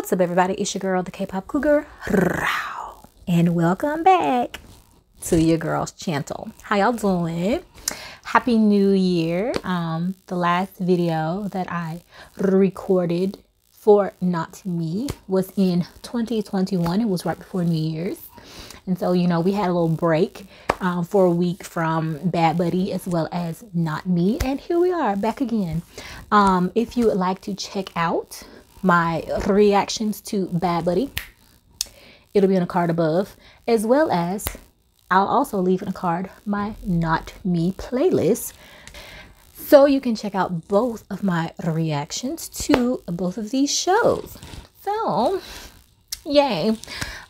What's up, everybody? It's your girl, the K-pop cougar, and welcome back to your girl's channel. How y'all doing? Happy New Year! Um, the last video that I recorded for Not Me was in 2021. It was right before New Year's, and so you know we had a little break um, for a week from Bad Buddy as well as Not Me, and here we are back again. Um, if you would like to check out my reactions to Bad Buddy. It'll be in a card above, as well as I'll also leave in a card my Not Me playlist. So you can check out both of my reactions to both of these shows. So, yay.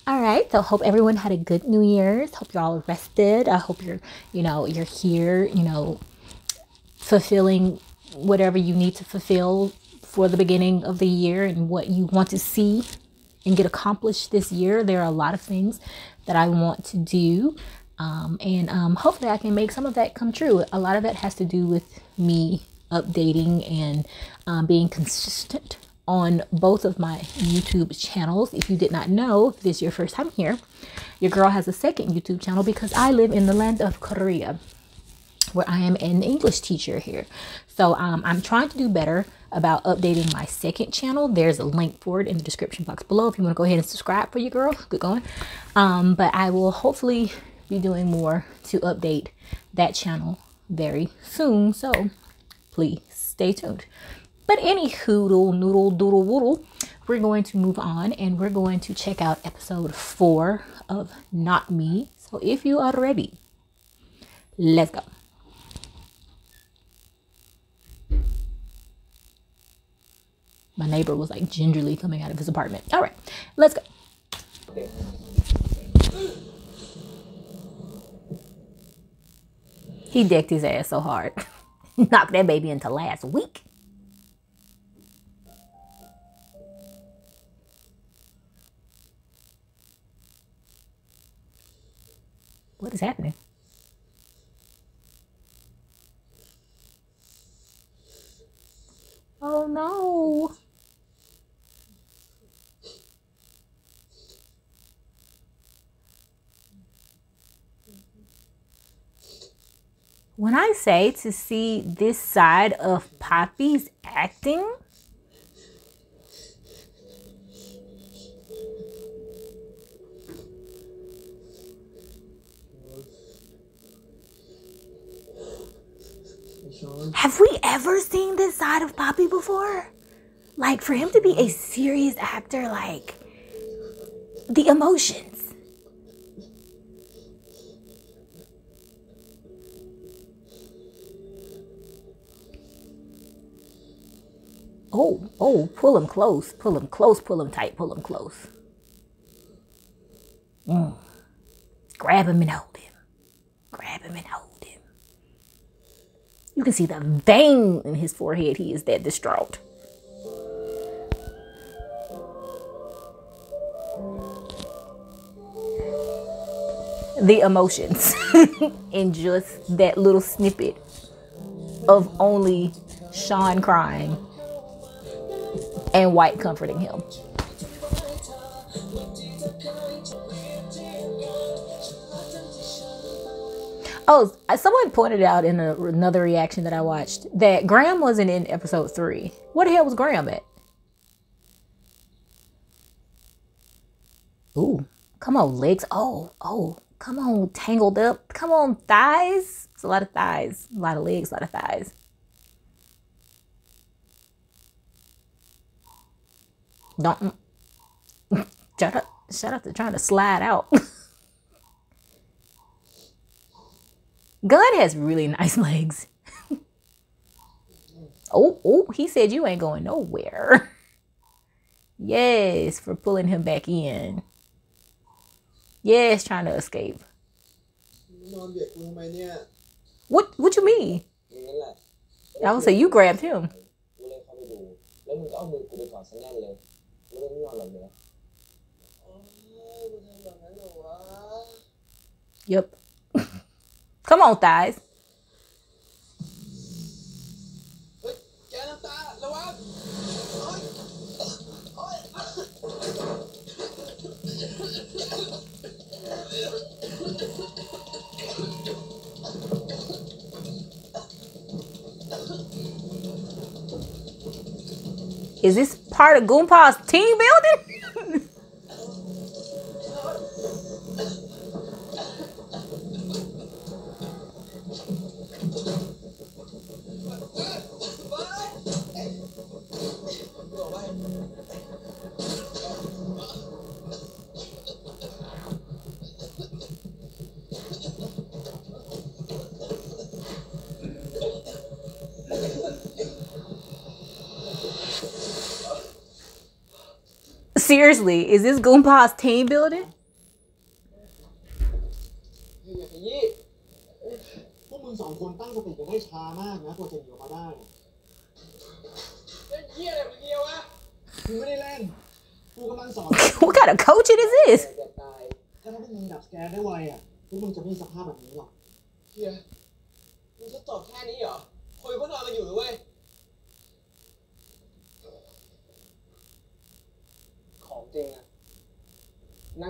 All right. So hope everyone had a good New Year's. Hope you're all rested. I hope you're, you know, you're here, you know, fulfilling whatever you need to fulfill for the beginning of the year and what you want to see and get accomplished this year. There are a lot of things that I want to do. Um, and um, hopefully I can make some of that come true. A lot of that has to do with me updating and um, being consistent on both of my YouTube channels. If you did not know, if this is your first time here, your girl has a second YouTube channel because I live in the land of Korea where I am an English teacher here. So um, I'm trying to do better about updating my second channel. There's a link for it in the description box below if you want to go ahead and subscribe for your girl. Good going. Um, but I will hopefully be doing more to update that channel very soon. So please stay tuned. But any hoodle, noodle, doodle, woodle, we're going to move on and we're going to check out episode four of Not Me. So if you are ready, let's go. My neighbor was like gingerly coming out of his apartment. All right, let's go. He decked his ass so hard. Knocked that baby into last week. What is happening? Oh no. When I say to see this side of Poppy's acting, Have we ever seen this side of Poppy before? Like, for him to be a serious actor, like, the emotion Oh, oh, pull him close, pull him close, pull him tight, pull him close. Mm. Grab him and hold him. Grab him and hold him. You can see the vein in his forehead. He is that distraught. The emotions in just that little snippet of only Sean crying and White comforting him. Oh, someone pointed out in a, another reaction that I watched that Graham wasn't in episode three. What the hell was Graham at? Ooh, come on, legs. Oh, oh, come on, tangled up. Come on, thighs. It's a lot of thighs, a lot of legs, a lot of thighs. Don't shut up. Shut up to trying to slide out. Gun has really nice legs. oh, oh, he said you ain't going nowhere. yes, for pulling him back in. Yes, trying to escape. What what you mean? I would say you grabbed him. Yep. Come on, thighs. Is this part of Goompa's team building? Seriously, is this Goomba's team building? what kind of coaching is this? ง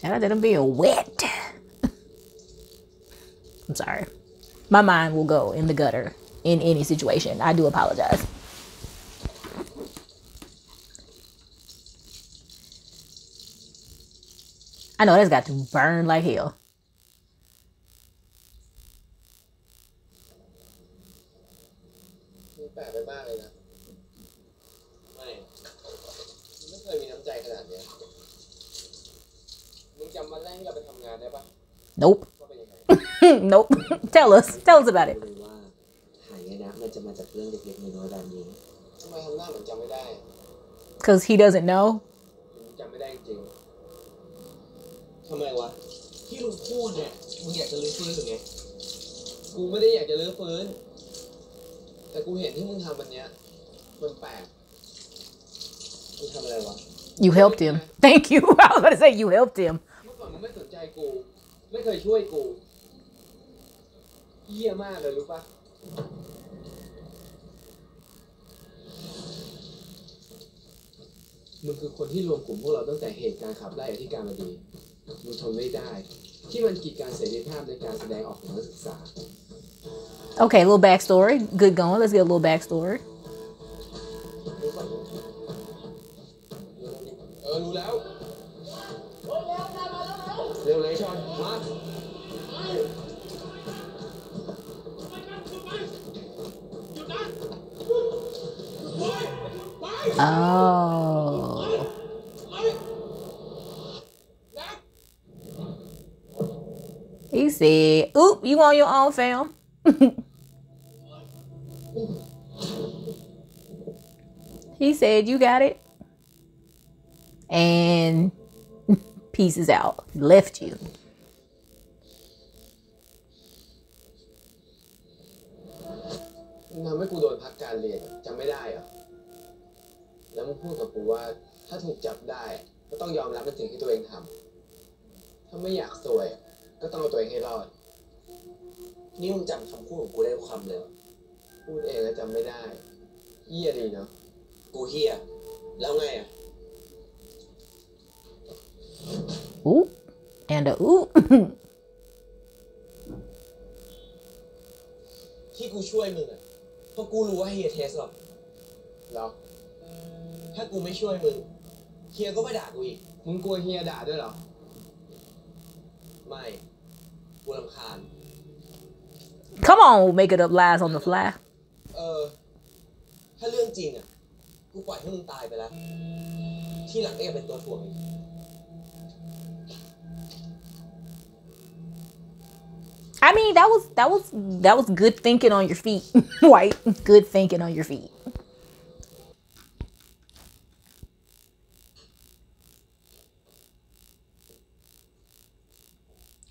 Shout out to them being wet. I'm sorry. My mind will go in the gutter in any situation. I do apologize. I know that's got to burn like hell. Nope. ว่าเป็นยังไง nope. Tell us. Tell us about it. เลยว่าหายนะมันจะมาจากเรื่องเล็กๆน้อยๆแบบนี้ ทำไมทำหน้าเหมือนจำไม่ได้ Because he doesn't know. มึงจำไม่ได้จริงๆทำไมวะ ที่มึงพูดเนี่ย มึงอยากจะรื้อฟื้นหรือไง กูไม่ได้อยากจะรื้อฟื้น แต่กูเห็นที่มึงทำวันเนี้ย มันแปลก มึงทำอะไรวะ You helped him. Thank you. I was going to say you helped him. เมื่อก่อนมึงไม่สนใจกู ไม่เคยช่วยกูเยี่ยมากเลยรู้ปะมึงคือคนที่รวมกลุ่มพวกเราตั้งแต่เหตุการณ์ขับไล่อธิการบดีมึงทนไม่ได้ ที่มันกีดการเสรีภาพในการแสดงออกของนักศึกษา Okay, a little backstory. Good going. Let's get a little backstory. Said, Oop, you on your own, fam. he said, You got it. And pieces out. Left you. มึงทำให้กูโดนพักการเรียนจำไม่ได้เหรอแล้วมึงพูดกับกูว่าถ้าถูกจับได้ก็ต้องยอมรับในสิ่งที่ตัวเองทำถ้าไม่อยากสวยก็ต้องเอาตัวเองให้รอด นี่มึงจำคำพูดของกูได้ทุกคำเลยวะพูดเองก็จำไม่ได้เยี่ยดีเนาะ กูเฮียแล้วไงอะ Oop. And a oop. ที่กูช่วยมึงอะ เพราะกูรู้ว่าเฮียเทสหรอกเหรอ ถ้ากูไม่ช่วยมึง เฮียก็ไม่ด่ากูอีก มึงกลัวเฮียด่าด้วยเหรอ ไม่ กูรำคาญ Come on, make it up lies on the fly. เออ ถ้าเรื่องจริงอ่ะ กูปล่อยให้มึงตายไปแล้ว ที่หลังก็อย่าเป็นตัวถ่วงอีก I mean, that was that was that was good thinking on your feet. White. Good thinking on your feet.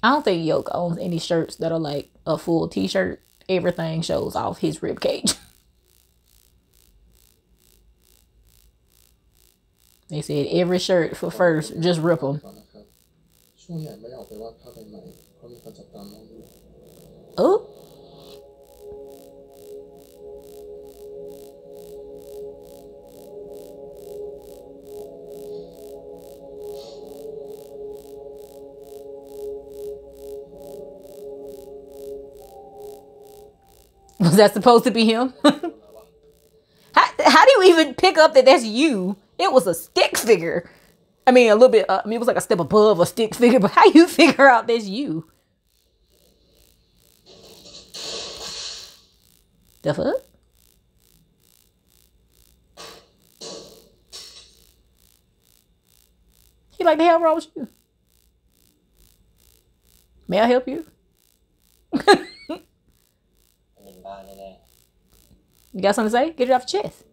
I don't think Yok owns any shirts that are like a full t-shirt. Everything shows off his rib cage. they said every shirt for first, just rip them. ก่ oh. Was that supposed to be him? how, how do you even pick up that that's you? It was a stick figure. I mean, a little bit, uh, I mean, it was like a step above a stick figure, but how you figure out that's you? The fuck? He like the hell wrong with you? May I help you? You got something to say? Get it off your chest.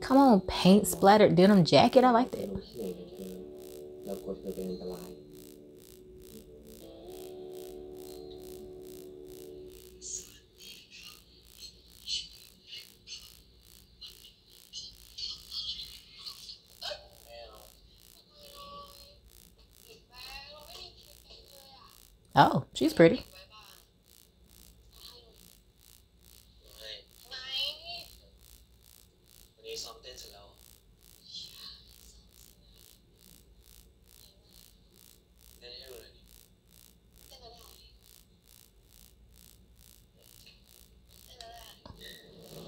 Come on, paint splattered denim jacket. I like that. Oh, she's pretty.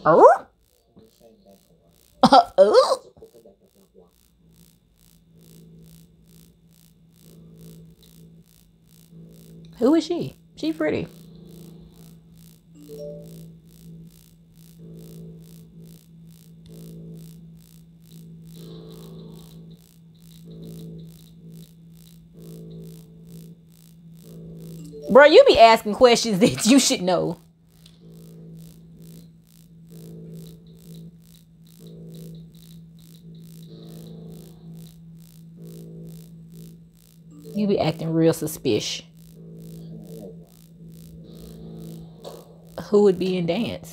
Oh? Uh, oh? Who is she? She pretty. Bro, you be asking questions that you should know. You be acting real suspicious. Who would be in dance?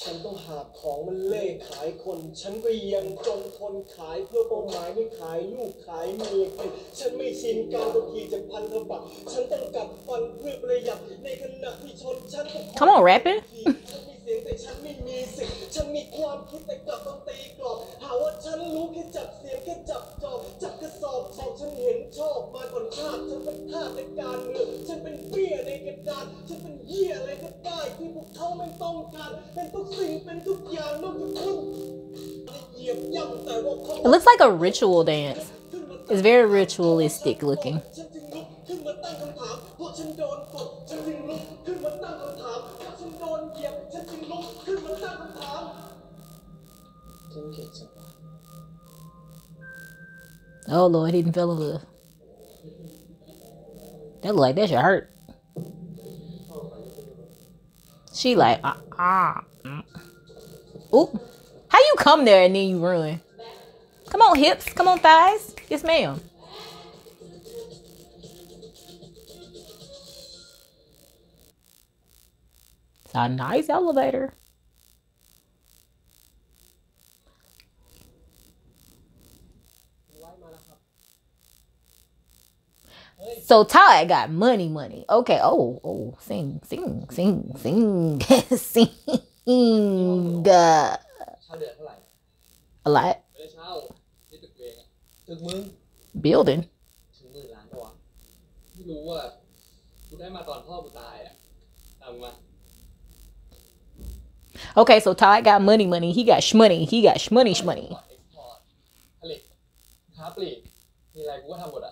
ฉันต้องหาของมันเล่ขายคน ฉันก็ยังจนทนขายเพื่อเป้าหมายไม่ขายลูกขายเมียกินฉันไม่ชินการโดนทีจากพันธบัตรฉันต้องกัดฟันเพื่อประหยัดในขณะที่ชนฉันก็ Come on, rapping. ชอบมาก่อนชาติ ฉันเป็นทาสในการเมืองฉันเป็นเบี้ยในกระดานฉันเป็นเหี้ยอะไรก็ได้ที่พวกเขาไม่ต้องการ เป็นทุกสิ่งเป็นทุกอย่างนอกจากคุณเหยียบย่ำแต่ว่าเขา It looks like a ritual dance. It's very ritualistic looking. ฉันจึงลุกขึ้นมาตั้งคำถามเพราะฉันโดนกดฉันจึงลุกขึ้นมาตั้งคำถามเพราะฉันโดนเหยียบฉันจึงลุกขึ้นมาตั้งคำถาม ฉันเกลียดจังวะ Oh Lord, he didn't fell in love. That look like that should hurt. She like ah ah. Oop. How you come there and then you run? Come on, hips. Come on, thighs. Yes, ma'am. It's a nice elevator. So Ty got money, money. Okay. Oh, oh, sing, sing, sing, sing, sing. Uh, เช่าเดือนเท่าไหร่ a lot. ไม่ได้เช่าที่ตึกเองอะตึกมึง Building. ถึงหมื่นล้านปะวะไม่รู้อ่ะกูได้มาตอนพ่อกูตายอ่ะตามมา Okay, so Ty got money, money. He got shmoney. He got shmoney, shmoney. เอ็กซ์พอร์ตผลิตค้าปลีกมีอะไรกูก็ทำหมดอ่ะ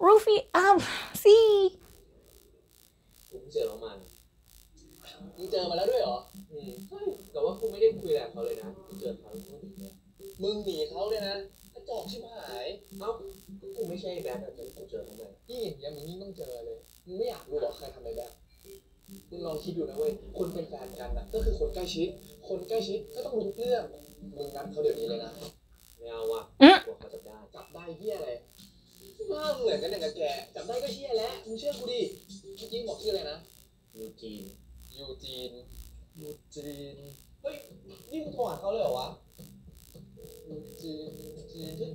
Rufy? Um, see. กูเพิ่งเจอน้องมันมึงเจอมาแล้วด้วยเหรอ อืมใช่แต่ว่ากูไม่ได้คุยอะไรกับเขาเลยนะกูเจอเขาแล้วกูหนีเลยมึงหนีเขาเลยนะกระจอกชิบหายเอ้าก็กูไม่ใช่แบ็คอะแต่กูเจอทำไมยิ่งอย่างเงี้ยมึงยิ่งต้องเจอเลย มึงไม่อยากรู้หรอกใครทำอะไรแบ็คมึงลองคิดดูนะเว้ย คนเป็นแฟนกันอะก็คือคนใกล้ชิด คนใกล้ชิดก็ต้องรู้ทุกเรื่อง มึงนัดเขาเดี๋ยวนี้เลยนะ ไม่เอาว่ะอืมกลัวเขาจับได้ จับได้เฮียอะไร ว่าเหมือนกันอย่างกับแกจับได้ก็เฮียแล้วมึงเชื่อกูดิเมื่อกี้บอกชื่ออะไรนะยูจีนยูจีนยูจีนเฮ้ยนี่มึงโทรหาเขาเลยเหรอวะยูจีนยูจีน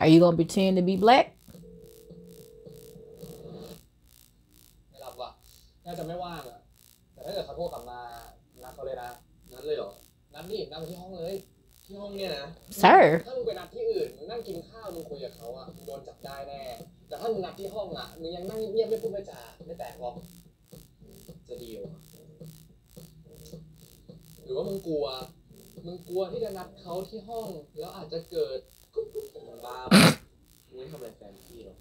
Are you gonna pretend to be black? ไม่รับว่ะน่าจะไม่ว่างอะแต่ถ้าเกิดเขาโทรกลับมานัดเขาเลยนะนัดเลยเหรอนัดดินัดมาที่ห้องเลย ที่ห้องเนี่ยนะ Sir. ถ้ามึงไปนัดที่อื่นมึงนั่งกินข้าวมึงคุยกับเขาอะมึงโดนจับได้แน่ แต่ถ้ามึงนัดที่ห้องอะมึงยังนั่งเงียบๆไม่พูดไม่จาไม่แตกหรอกจะดีเหรอหรือว่ามึงกลัว มึงกลัวที่จะนัดเขาที่ห้อง แล้วอาจจะเกิดกุ๊บกุ๊บมึงบ้ามึงไม่ทำอะไรแฟนพี่หรอก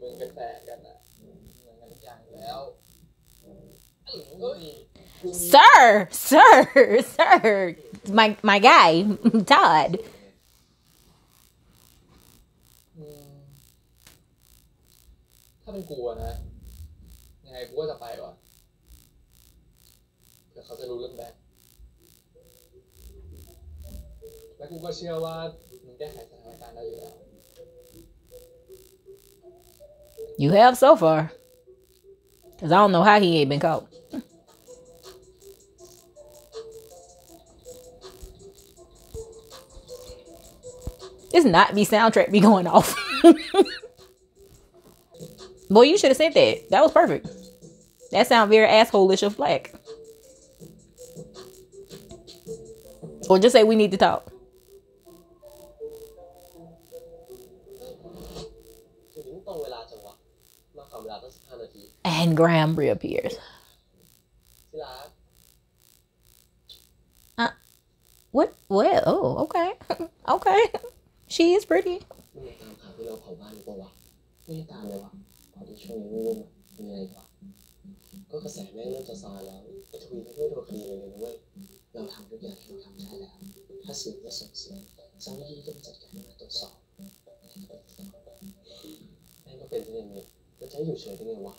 มึงเป็นแตกกันอะเหมือนกันทุกอย่างอยู่แล้วเอ้ย sir, sir, sir, my my guy, Todd. You have so far. Because I don't know how he ain't been caught. It's not the soundtrack be going off. Boy, you should have said that. That was perfect. That sound very assholeish of black. Or just say we need to talk. And Graham reappears. Uh, what? Well, oh, okay. She is pretty. มึงยังตามข่าวที่เราเผาบ้านอยู่ปะวะ ไม่ได้ตามเลยวะพอที่ช่วงนี้ไม่รู้อะมีอะไรวะ ก็กระแสแม่งเริ่มจะซาแล้วไอ้ทวีไม่ได้โดนคดีเลยนะเว้ย เราทำทุกอย่างที่เราทำได้แล้ว ถ้าสื่อไม่ส่งเสียงเจ้าหน้าที่ต้องจัดการมาตรวจสอบแม่งก็เป็นที่อย่างนี้แล้วจะให้อยู่เฉยได้ไงวะ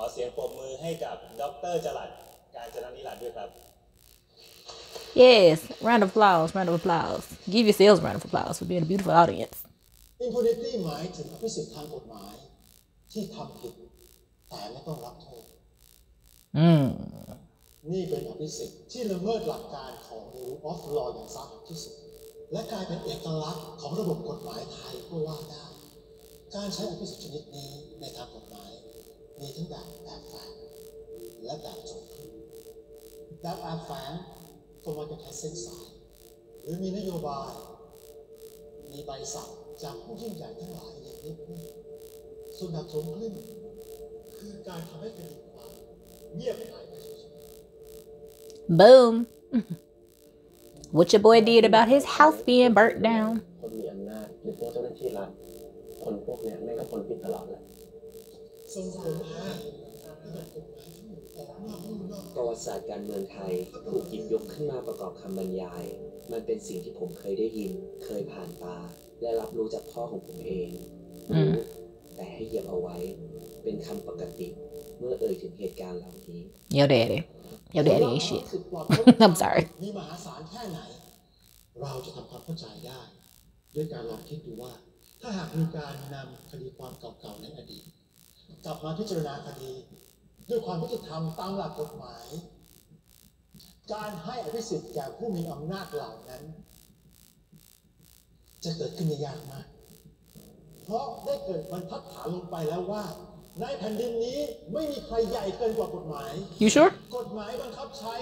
อเสียงปรบมือให้กับดรจรัสการจนนิรันดร์ด้วยครับ Yes. Round of applause. Round of applause. Give yourselves a round of applause for being a beautiful audience. impunity หมายถึงอภิสิทธิ์ทางกฎหมาย ที่ทำผิด แต่ไม่ต้องรับโทษ Mm. นี่เป็นอภิสิทธิ์ที่ละเมิดหลักการของ rule of law อย่างสาหัสที่สุด และกลายเป็นเอกลักษณ์ของระบบกฎหมายไทยก็ว่าได้ การใช้อภิสิทธิ์ชนิดนี้ในทางกฎหมาย มีทั้งแบบแบบแฝงและแบบโจงครึ่มแบบแอบแฝงก็มักจะใช้เส้นสาย หรือมีนโยบาย มีใบสั่งจากผู้ยิ่งใหญ่ทั้งหลายอย่างนี้ส่วนแบบโจงครึ่มคือการทำให้คดีความเงียบหายไปเฉยๆ Boom. what your boy did about his house being burnt down. คนมีอำนาจหรือพวกเจ้าหน้าที่รัฐคนพวกเนี้ยแม่งก็คนผิดตลอดแหละ ประวัติศาสตร์การเมืองไทยถูกหยิบยกขึ้นมาประกอบคำบรรยาย มันเป็นสิ่งที่ผมเคยได้ยิน เคยผ่านตา และรับรู้จากพ่อของผมเองอืมรู้แต่ให้เหยียบเอาไว้ เป็นคำปกติ เมื่อเอ่ยถึงเหตุการณ์เหล่านี้ Your daddy. Your daddy ain't shit. สิทธิ์ปลอดภัย I'm sorry. มีมหาศาลแค่ไหน เราจะทำความเข้าใจได้ ด้วยการลองคิดดูว่า ถ้าหากมีการนำคดีความเก่าๆในอดีต กลับมาพิจารณาคดี ด้วยความยุติธรรมตามหลักกฎหมาย การให้อภิสิทธิ์แก่ผู้มีอำนาจเหล่านั้น จะเกิดขึ้นได้ยากมากเพราะได้เกิดบรรทัดฐานลงไปแล้วว่า ในแผ่นดินนี้ไม่มีใครใหญ่เกินกว่ากฎหมาย You sure? กฎหมายบังคับใช้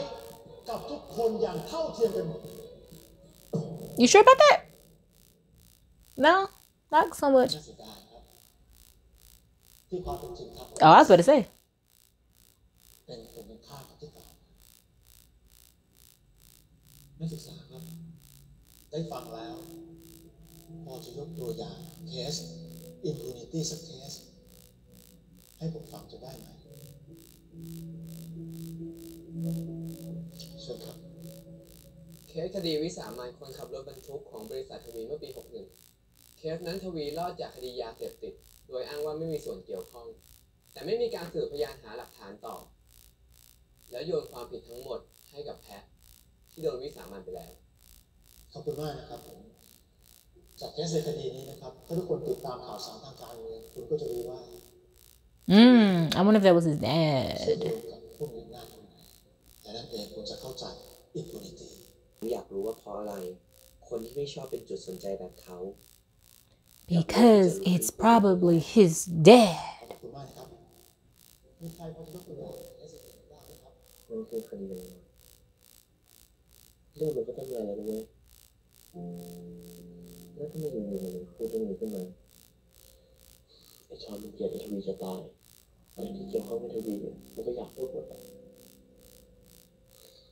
กับทุกคนอย่างเท่าเทียมกันหมด You sure about that? No, not so much. น่าเสียดายครับ ที่ความเป็นจริงครับ Oh, I was about to say. เป็นตรงกันข้ามกับที่กล่าวนักศึกษาครับ ได้ฟังแล้ว พอจะยกตัวอย่างเคส impunity สักเคส ให้ผมฟังจะได้ไหมเชิญครับ เคสคดีวิสามันคนขับรถบรรทุกของบริษัททวีเมื่อปี 61 เคสนั้นทวีรอดจากคดียาเสพติด โดยอ้างว่าไม่มีส่วนเกี่ยวข้อง แต่ไม่มีการสืบพยานหาหลักฐานต่อ แล้วโยนความผิดทั้งหมดให้กับแพทที่โดนวิสามันไปแล้ว ขอบคุณมากนะครับผม จากเคสในคดีนี้นะครับ ถ้าทุกคนติดตามข่าวสารทางการเมืองคุณก็จะรู้ว่า Mm, I wonder if that was his เช่น dad. เดียวกับผู้มีอำนาจคนไหนแต่นั่นเองคุณจะเข้าใจ impunity ผมอยากรู้ว่าเพราะอะไร คนที่ไม่ชอบเป็นจุดสนใจแบบเขา because it's probably his dad.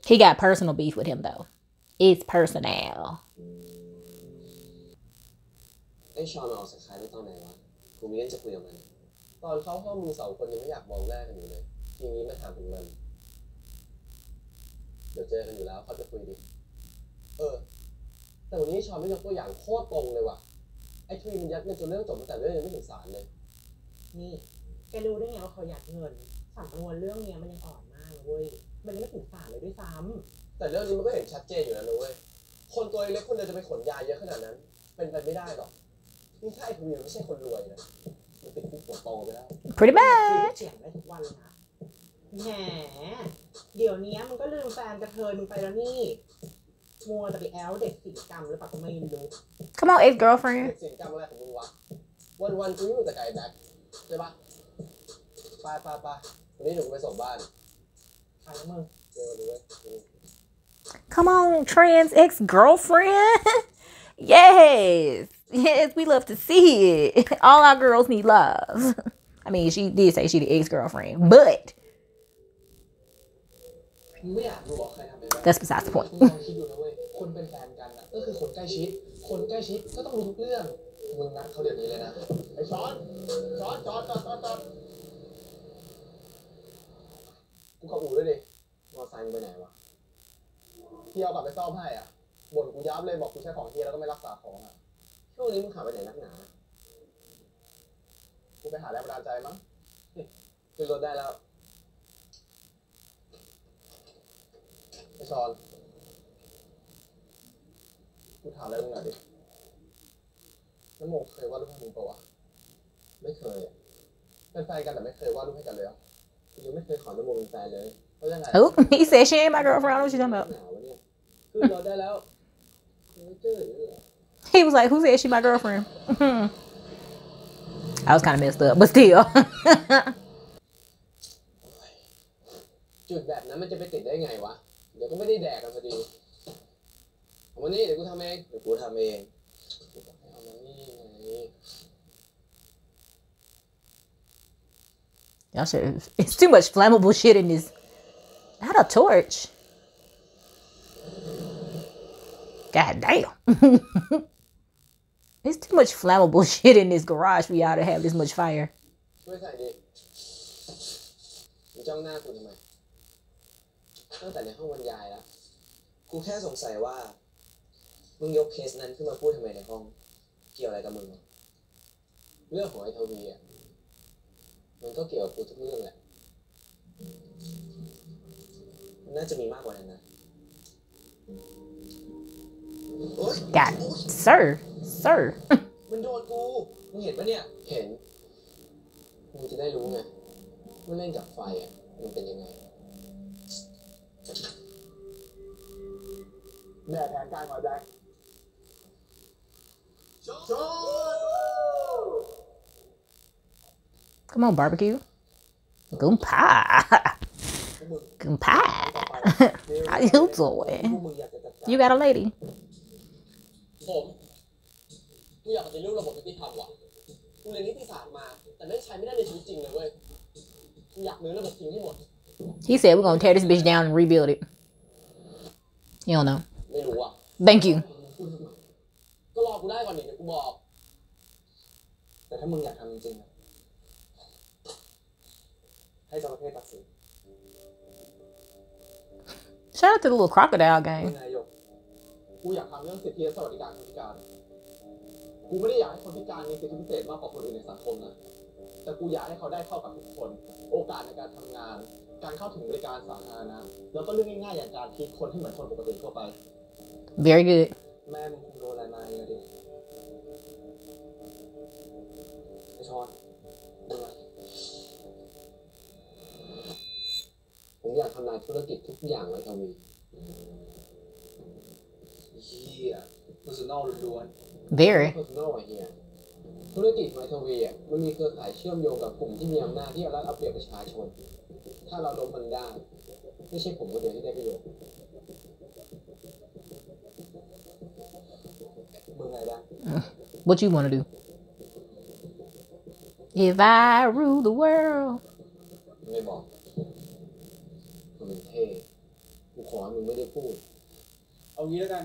He got personal beef with him though. It's personal. ไอ้ชอนมันออกจากค่ายไปตอนไหนวะกูมีเรื่องจะคุยกับมัน ตอนเข้าห้องมึงสองคนยังไม่อยากมองหน้ากันอยู่เลย ทีนี้มาถามถึงมัน เดี๋ยวเจอกันอยู่แล้วเขาจะคุยดิ เออ แต่วันนี้ชอนไม่ยกตัวอย่างโคตรตรงเลยว่ะ ไอ้ทวีมันยัดเงินจนเรื่องจบตั้งแต่เรื่องยังไม่ถึงศาลเลย นี่แกรู้ได้ไงว่าเขาอยากเงินสำนวนเรื่องเนี้ยมันยังอ่อนมากนะเว้ย มันยังไม่ถึงศาลเลยด้วยซ้แต่เรื่องนี้มันก็เห็นชัดเจนอยู่แล้วนะเว้ย คนตัวเล็กคนเดียวจะไปขนยาเยอะขนาดนั้น เป็นไปไม่ได้หรอก นี่ถ้าไอ้ทวีมันไม่ใช่คนรวยนะ มันติดคุกหัวโตไปแล้ว Pretty ำ bad. เสียงได้ทุกวันเลยนะ แหม เดี๋ยวนี้มึงก็ลืมแฟนกระเทยมึงไปแล้วนี่ มัวแต่ไปแอลเด็กสิงกรรมหรือเปล่าก็ไม่รู้ Come on, ex girlfriend. สิ่งกรรมอะไรของมึงวะ วันวันๆกูอยู่แต่ไก่แบ็คใช่ปะไปไปไปวันนี้หนูไปส่งบ้าน ไปแล้วมึง เจอกันด้วย Come on, trans ex girlfriend. yes. Yes, we love to see it. All our girls need love. I mean, she did say she the ex girlfriend, but มึงไม่อยากรู้ว่าใครทำอะไรบ้าง that's besides the point. มึงลองคิดดูนะเว้ย คนเป็นแฟนกันอ่ะ ก็คือคนใกล้ชิด คนใกล้ชิดก็ต้องรู้ทุกเรื่อง มึงนัดเขาเดี๋ยวนี้เลยนะ ไอ้ช้อนช้อนจอดจอดจอดจอด กูขับอู่ด้วยดิ มอไซค์มึงไปไหนวะเฮียเอากลับไปซ่อมให้อ่ะ บ่นกูยับเลยบอกกูใช้ของเฮียแล้วก็ไม่รักษาของอ่ะ ช่วงนี้มึงขับไปไหนนักหนา กูไปหาแรงบันดาลใจมั้งนี่ขึ้นรถได้แล้วไอชอน กูถามอะไรมึงหน่อยดิน้ำโมเคยวาดรูปให้มึงปะวะ ไม่เคยอะเป็นแฟนกันแต่ไม่เคยวาดรูปให้กันเลยเหรอกูยังไม่เคยขอน้ำโมเป็นแฟนเลยเพราะยังไง Oh, he said she ain't my girlfriend. I don't know what you talking about. หนาวะเนี่ยขึ้นรถได้แล้วไม่เจออยู่เลย He was like, "Who said she my girlfriend?" I was kind of messed up, but still. Y'all should. It's too much flammable shit in this. Not a torch. God damn. It's too much flammable shit in this garage for y'all to have this much fire. ไม่ใส่ดิมึจ้องหน้ากูทำไมตั้งแต่ในห้องบรรยายแล้ว กูแค่สงสัยว่า มึงยกเคสนั้นขึ้นมาพูดทำไมในห้อง เกี่ยวอะไรกับมึง เรื่องของไอทวีอะ มันก็เกี่ยวกับกูทุกเรื่องแหละ น่าจะมีมากกว่านั้นนะ God, sir, sir. มันโดนกู มึงเห็นปะเนี่ย เห็น มึงจะได้รู้ไงว่าเล่นกับไฟอ่ะ มันเป็นยังไง แม่แผนการหน่อยแบงค์ Come on, barbecue. Goompa. Goompa. How you doing? พวกมึงอยากจะจัดการ You got a lady. ผมกูอยากปฏิรูประบบยุติธรรมว่ะ กูเรียนนิติศาสตร์มา แต่ไม่งใช้ไม่ได้ในชีวิตจริงเลยเว้ย กูอยากรื้อระบบทิ้งให้หมด He said we're gonna tear this bitch down and rebuild it. You don't know. ไม่รู้อ่ะ Thank you. ก็รอกูได้ก่อนดิเดี๋ยวกูบอก แต่ถ้ามึงอยากทำจริงๆอะให้จระเข้ตัดสิน Shout out to the little crocodile มึง game. นาย กกูอยากทำเรื่องสิทธิและสวัสดิการคนพิการ กูไม่ได้อยากให้คนพิการมีสิทธิพิเศษมากกว่าคนอื่นในสังคมนะ แต่กูอยากให้เขาได้เท่ากับทุกคน โอกาสในการทำงาน การเข้าถึงบริการสาธารณะ แล้วก็เรื่องง่ายๆอย่างการทีคนให้เหมือนคนปกติทั่วไป Very good. แม่มึงคงโดนอะไรมาเยอะดิไอชอนมึงอะผมอยากทำลายธุรกิจทุกอย่างไว้ทวีเฮี ย personal ล้วน Very. เพอร์ซันอลไอเฮียธุรกิจไมทวีอะมันมีเครือข่ายเชื่อมโยงกับกลุ่มที่มีอำนาจที่เอารัดเอาเปรียบประชาชน ถ้าเราล้มมันได้ ไม่ใช่ผมคนเดียวที่ได้ประโยชน์มึงไงบ้าง What you wanna do? If I rule the world. ไม่บอกมันเป็นเท่กูขอให้มึงไม่ได้พูด เอางี้แล้วกัน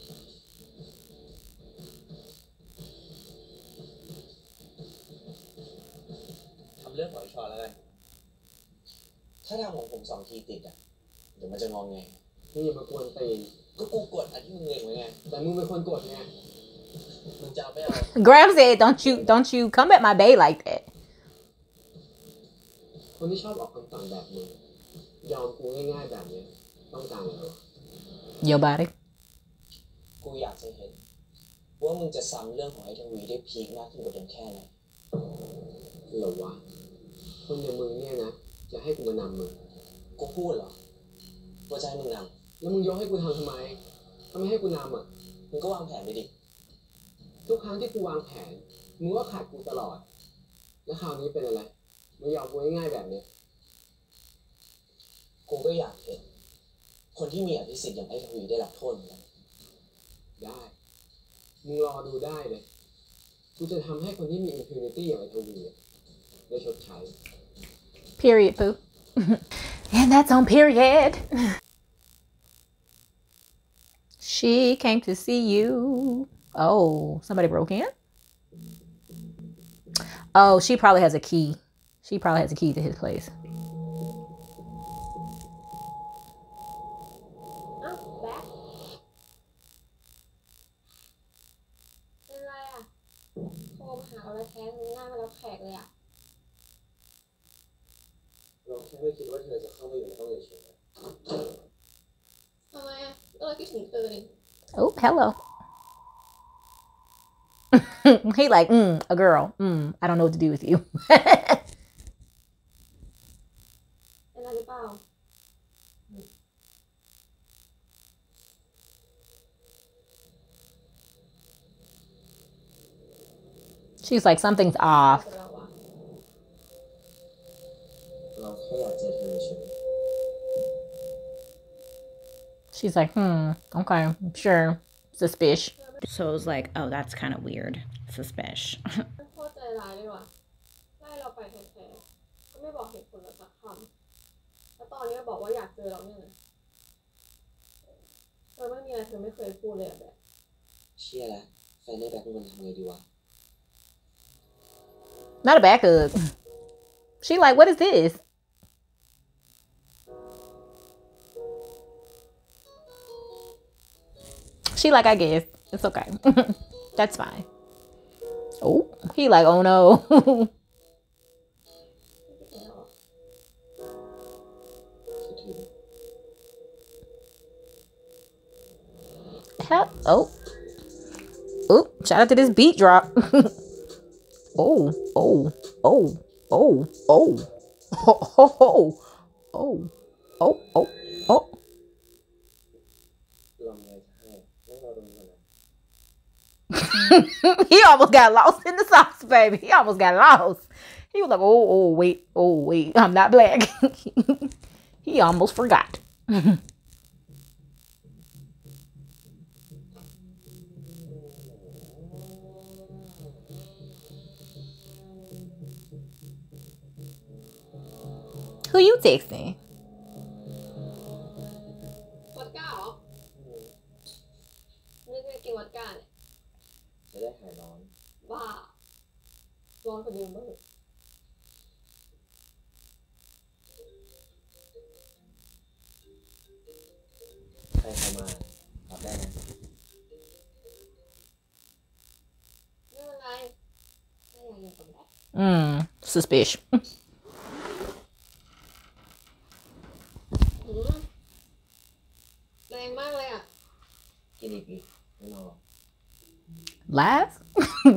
เรื่องของไอ้ชอนแล้วกัน ถ้าทำของผมสองทีติดอะ เดี๋ยวมันจะงองไง มึงอย่ามากวนตีนก็กูกดอันที่มึงเล็งไว้ไง แต่มึงเป็นคนกดไง มึงจะเอาไม่เอา Graham said, "Don't you don't you come at my bay like that." คนที่ชอบออกคำสั่งแบบมึงยอมกูง่ายๆแบบเนี้ยต้องการอะไรวะ Your body. กูอยากจะเห็น ว่ามึงจะซ้ำเรื่องของไอ้ทวีได้พีคมากขึ้นกว่าเดิมแค่ไหน เหรอวะ คนอย่างมึงเนี่ยนะ จะให้กูมานำมึง กูพูดเหรอว่าจะให้มึงนแล้วมึงยกให้กูทำทำไมถ้าไม่ให้กูนำอะำมึงก็วางแผนไปดิ ทุกครั้งที่กูวางแผน มึงก็ขาดกูตลอด แล้วคราวนี้เป็นอะไร มึงยอมกูง่ายๆแบบเนี้ยกูก็อยากเห็น คนที่มีอภิสิทธิ์อย่างไอ้ทวีได้รับโทษเหมือนกันได้ มึงรอดูได้เลย กูจะทำให้คนที่มี impunity อย่างไอ้ทวีอะได้ชดใช้ Period, poo. and that's on period. She came to see you. Oh, somebody broke in? Oh, she probably has a key. She probably has a key to his place. Oh, Oh, hello. he like, mm, a girl. Mm, I don't know what to do with you. She's like, something's off. She's like, hmm, okay, sure, suspicious. So I was like, oh, that's kind of weird, suspicious. Not a bad cook. She like, what is this? She like, I guess. It's okay. That's fine. Oh, he like, oh no. Oh. Oh, shout out to this beat drop. oh, oh, oh, oh, oh. Oh, oh, oh, oh, oh. He almost got lost in the sauce, baby. He almost got lost. He was like, oh, oh, wait, oh, wait, I'm not black. he almost forgot. Who you texting? pá! Só cadê o Vai não café, né? Hum, esses peixes.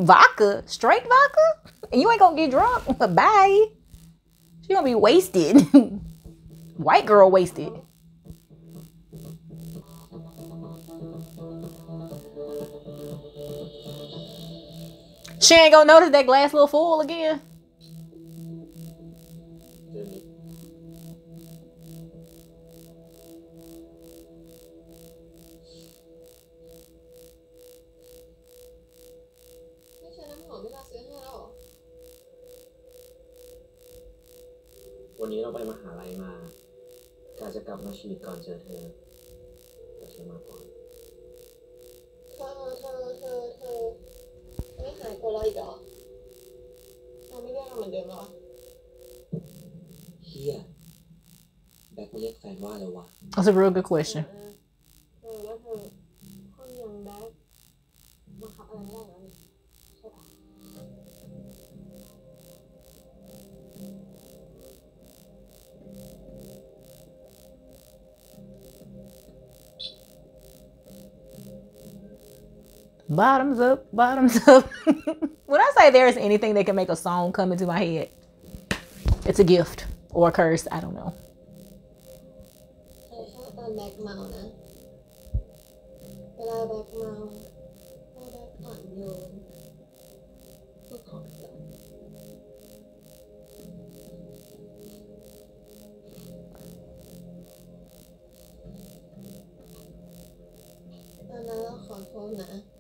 Vodka? Straight vodka? And you ain't gonna get drunk? Bye. She gonna be wasted. White girl wasted. She ain't gonna notice that glass little full again. วันนี้เราไปมหาลัยมาการจะกลับมาชีวิตก่อนเจอเธอแต่เธอมาก่อนเธอเธอเธอเธอไม่หายตัวเราอีกเหรอเราไม่เรียกเราเหมือนเดิมแล้วอะเฮียแบ็คมาเรียกแฟนว่าอะไรวะ That's a real good question. เออแล้วเธอคนยังแบ๊กบังคับอะไรไม่ได้แล้ว Bottoms up, bottoms up. when I say there is anything that can make a song come into my head, it's a gift or a curse. I don't know. One.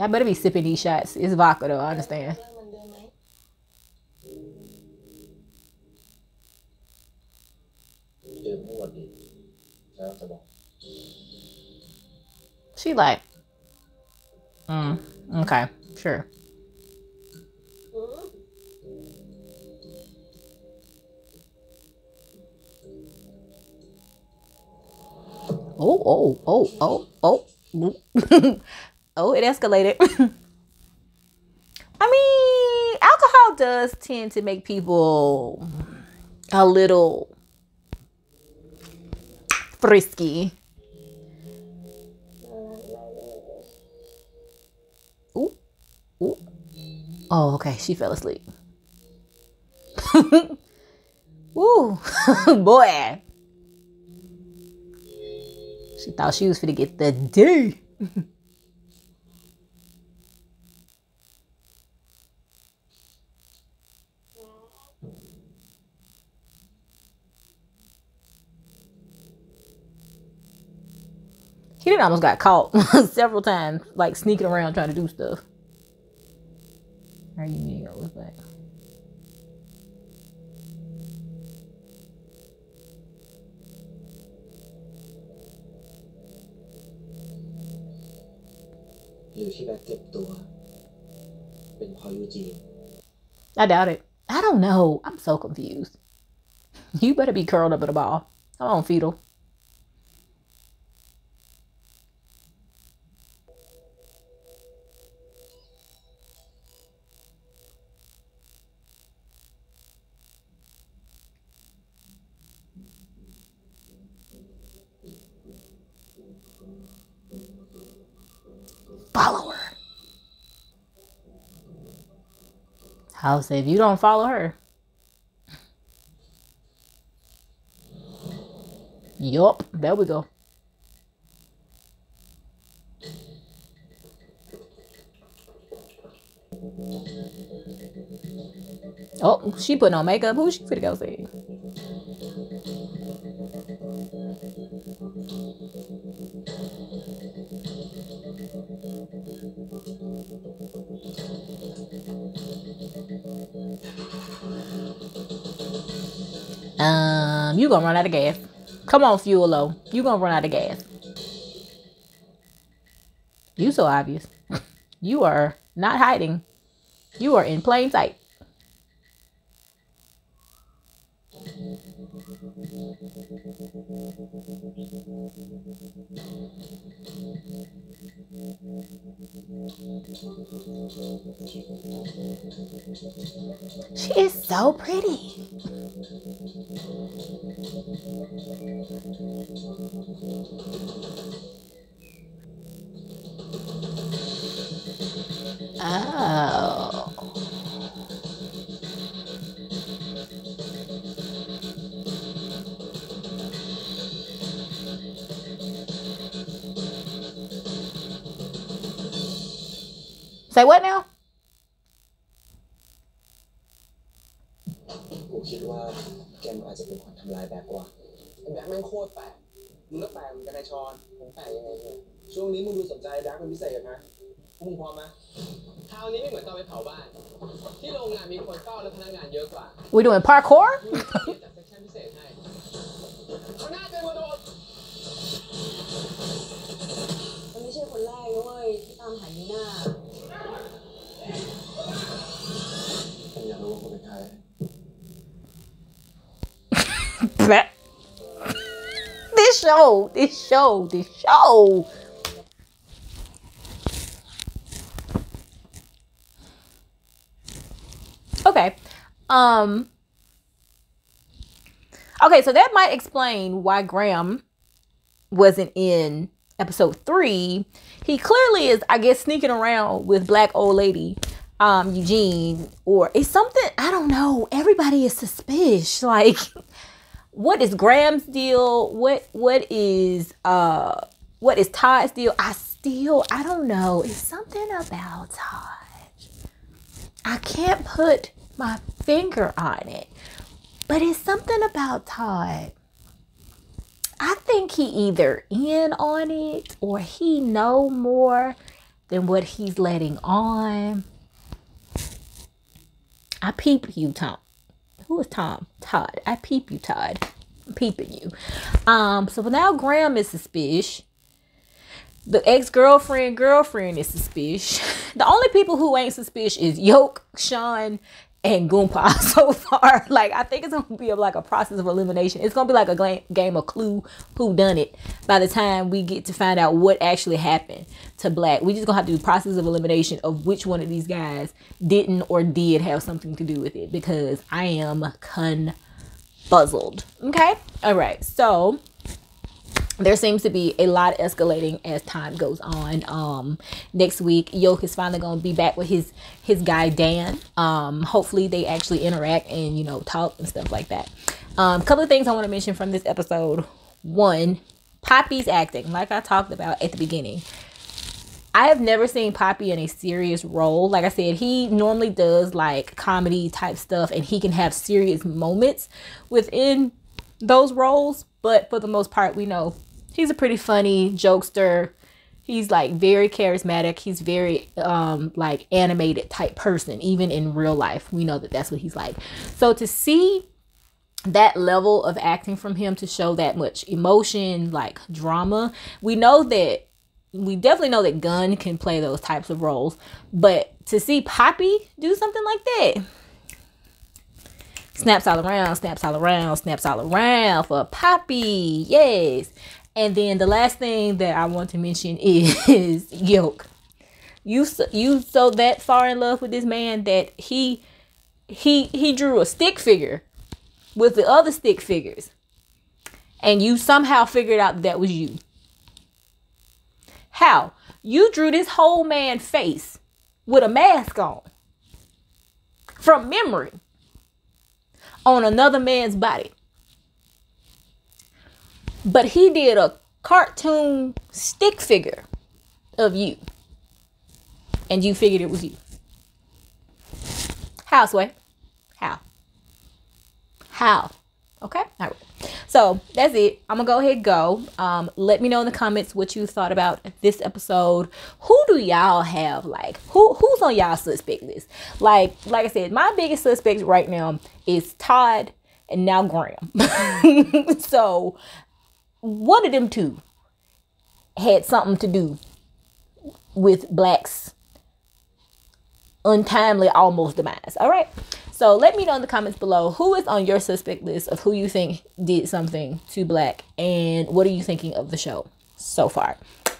I better be sipping these shots. It's vodka though, I understand. She like, mm, okay, sure. Oh, oh, oh, oh, oh. oh, it escalated. I mean, alcohol does tend to make people a little frisky. Ooh, ooh. Oh, okay. She fell asleep. Ooh, boy. She thought she was going to get the D. He did almost got caught several times, like sneaking around trying to do stuff. Are you mean it was like? I doubt it. I don't know. I'm so confused. You better be curled up in a ball. Come on, fetal. I'll say if you don't follow her. Yup, there we go. Oh, she putting on makeup. Who she finna go see? You gonna run out of gas. Come on, fuel low. You gonna run out of gas. You so obvious. You are not hiding. You are in plain sight. She is so pretty. Oh. Say what now? ดูสนใจแบ็คเป็นพิเศษนะพวกมึงพร้อมไหมคราวนี้ไม่เหมือนตอนไปเผาบ้าน ที่โรงงานมีคนเฝ้าและพนักงานเยอะกว่า We doing parkour? มึงจัดเซ็กชั่นพิเศษให้เขาหน้าเจอมือโดนมันไม่ใช่คนแรกนะเว้ยที่ตามหายีน่าผมอยากรู้ว่าคุณเป็นใคร Bleh. this show, this show, this show. Okay. Um Okay, so that might explain why Graham wasn't in episode 3. He clearly is I guess sneaking around with black old lady um Eugene or it's something I don't know. Everybody is suspicious like what is Graham's deal? What what is uh what is Todd's deal? I still, I don't know. It's something about Todd. I can't put my finger on it, but it's something about Todd. I think he either in on it or he know more than what he's letting on. I peep you, Tom. Who is Tom? Todd. I peep you, Todd. I'm peeping you. Um, so now Graham is suspicious. The ex-girlfriend, girlfriend is suspicious. The only people who ain't suspicious is Yok, Sean, and Goompa so far. Like I think it's gonna be like a process of elimination. It's gonna be like a game of Clue, who done it. By the time we get to find out what actually happened to Black, we just gonna have to do process of elimination of which one of these guys didn't or did have something to do with it because I am confuzzled. Okay, all right. So there seems to be a lot escalating as time goes on. Um, next week, Yok is finally going to be back with his his guy Dan. Um, hopefully, they actually interact and you know talk and stuff like that. A um, couple of things I want to mention from this episode. One, Poppy's acting, like I talked about at the beginning. I have never seen Poppy in a serious role. Like I said, he normally does like comedy type stuff, and he can have serious moments within those roles. But for the most part, we know he's a pretty funny jokester. He's like very charismatic. He's very um like animated type person even in real life. We know that that's what he's like. So to see that level of acting from him to show that much emotion, like drama, we know that we definitely know that Gun can play those types of roles, but to see Poppy do something like that, snaps all around, snaps all around, snaps all around for Poppy. Yes. And then the last thing that I want to mention is Yok. You you so that far in love with this man that he he he drew a stick figure with the other stick figures. And you somehow figured out that, was you. How? You drew this whole man face with a mask on from memory on another man's body. But he did a cartoon stick figure of you. And you figured it was you. How, Sway? How? How? Okay? All right. So that's it. I'm gonna go ahead and go. Um, let me know in the comments what you thought about this episode. Who do y'all have? Like, who who's on y'all suspect list? Like, like I said, my biggest suspect right now is Todd and now Graham. so one of them two had something to do with blacks untimely almost demise. All right. So let me know in the comments below who is on your suspect list of who you think did something to black and what are you thinking of the show so far?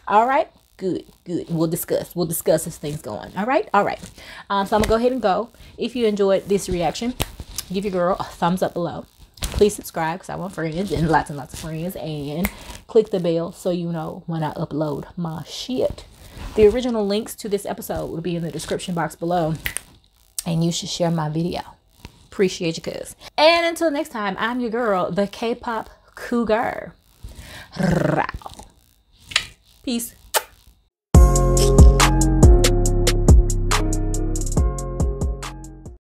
All right. Good good. We'll discuss. We'll discuss as things go on. All right. All right. Um so i'm gonna go ahead and go. If you enjoyed this reaction give your girl a thumbs up below please subscribe because I want friends and lots and lots of friends. And click the bell so you know when I upload my shit. The original links to this episode will be in the description box below. And you should share my video. Appreciate you, cuz. And until next time, I'm your girl, the K-pop cougar. Peace.